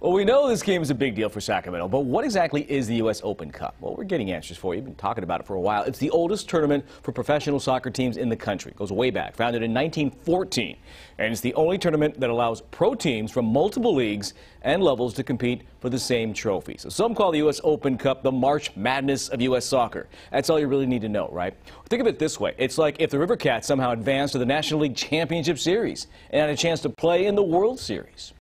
Well, we know this game is a big deal for Sacramento, but what exactly is the U.S. Open Cup? Well, we're getting answers for you. We've been talking about it for a while. It's the oldest tournament for professional soccer teams in the country. It goes way back, founded in 1914. And it's the only tournament that allows pro teams from multiple leagues and levels to compete for the same trophy. So some call the U.S. Open Cup the March Madness of U.S. soccer. That's all you really need to know, right? Think of it this way. It's like if the River Cats somehow advanced to the National League Championship Series and had a chance to play in the World Series.